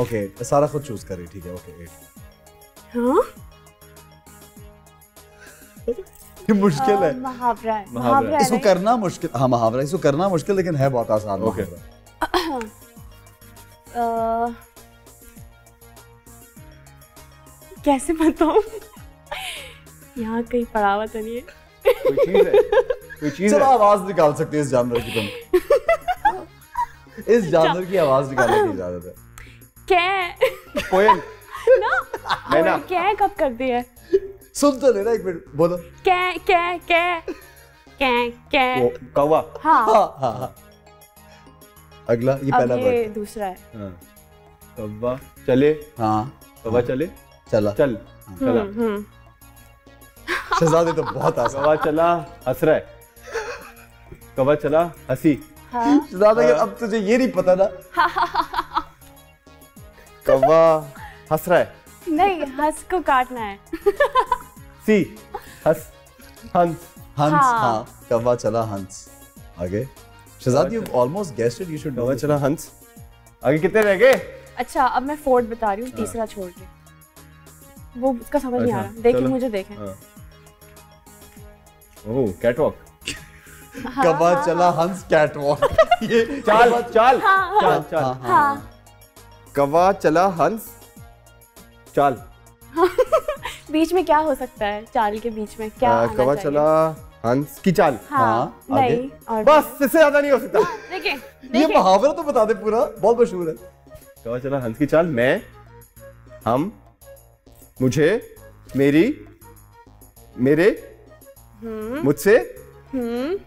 Okay okay, सारा खुद choose करें ठीक है ओके एट हाँ? मुश्किल है। मुहावरा मुहावरा। मुहावरा इसको? करना मुश्किल हाँ मुहावरा इसको करना मुश्किल लेकिन है बहुत आसान Okay. कैसे बताऊँ? यहाँ कहीं पड़ा हुआ तो नहीं है। कोई चीज़ है? कोई चीज़ है? आवाज़ निकाल सकते हो इस जानवर की तुम। इस जानवर की आवाज़ निकालने की इजाज़त है। क्या कोयल ना मैना। क्या कब कर दी है? सुन तो लेना एक मिनट बोलो। क्या क्या क्या क्या क्या वो कौवा। हाँ। हाँ हाँ हाँ। अगला ये पहला ये दूसरा है। हाँ। कौवा चले। हाँ। कौवा चले? चला। चल। चला। हम्म हम्म। शहजादे तो बहुत आसान। कौवा चला हंस रहा है। कौवा चला हँसी। हाँ। शहजादे अब तुझे ये नहीं पता ना। कौवा हंस रहा है? नहीं हंस को काटना है। सी हंस हंस। हंस हाँ। हाँ कौवा चला हंस। आगे। Shahzad you almost guessed it you should कौवा चला हंस। आगे कितने रह गए? अच्छा अब मैं फोर्थ बता रही हूँ तीसरा छोड़ के। वो उसका समझ नहीं आ अच्छा, रहा। देखिए मुझे देखें। हाँ। ओह कैटवॉक कौवा चला हंस कैटवॉक ये चाल चाल। हाँ, चाल चाल। हाँ, हाँ कौवा चला हंस। चाल। बीच में क्या हो सकता है? चाल के बीच में क्या आ, कौवा चाहिए? चला हंस की चाल। हाँ, हाँ, नहीं और बस इससे ज़्यादा नहीं हो सकता। देखिए ये मुहावरा तो बता दे पूरा बहुत मशहूर है। कौवा चला हंस की चाल मैं हम मुझे मेरी मेरे मुझसे। हम्म।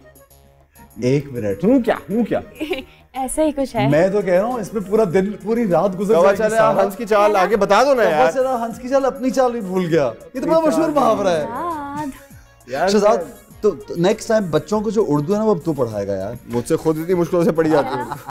एक मिनट। हूँ क्या? हूँ क्या? ऐसे ही कुछ है। मैं तो कह रहा हूँ इसमें पूरा दिन पूरी रात गुजर चले हंस की चाल आगे बता दो ना यार। चला हंस की चाल अपनी चाल भी भूल गया। ये तो बड़ा मशहूर मुहावरा है। यार शहजाद तो नेक्स्ट टाइम बच्चों को जो उर्दू है ना वो अब तू पढ़ाएगा यार। मुझसे खुद इतनी मुश्किलों से पढ़ी जाती है।